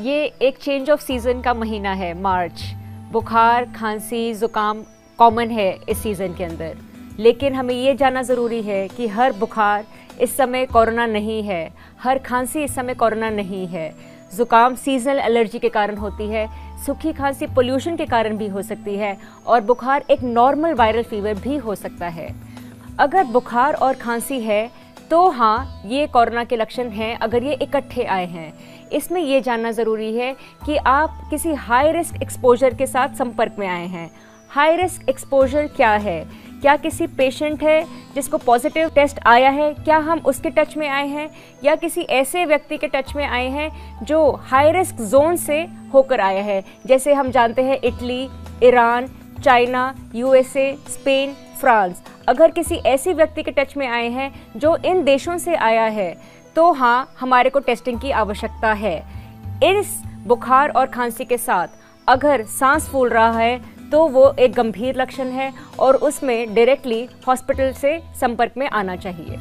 ये एक change of season का महीना है मार्च बुखार, खांसी, ज़ुकाम कॉमन है इस सीज़न के अंदर. लेकिन हमें ये जानना ज़रूरी है कि हर बुखार इस समय कोरोना नहीं है. हर खांसी इस समय कोरोना नहीं है. ज़ुकाम सीजनल एलर्जी के कारण होती है, सूखी खांसी पोल्यूशन के कारण भी हो सकती है और बुखार एक नॉर्मल वायरल फीवर भी हो सकता है. अगर बुखार और खांसी है तो हाँ ये कोरोना के लक्षण हैं अगर ये इकट्ठे आए हैं. इसमें ये जानना ज़रूरी है कि आप किसी हाई रिस्क एक्सपोजर के साथ संपर्क में आए हैं। हाई रिस्क एक्सपोजर क्या है? क्या किसी पेशेंट है जिसको पॉजिटिव टेस्ट आया है? क्या हम उसके टच में आए हैं? या किसी ऐसे व्यक्ति के टच में आए हैं जो हाई रिस्क जोन से होकर आया है? जैसे हम जानते हैं Italy Iran China USA Spain France, अगर किसी ऐसे व्यक्ति के टच में आए हैं जो इन देशों से आया है तो हाँ हमारे को टेस्टिंग की आवश्यकता है। इस बुखार और खांसी के साथ अगर सांस फूल रहा है तो वो एक गंभीर लक्षण है और उसमें डायरेक्टली हॉस्पिटल से संपर्क में आना चाहिए।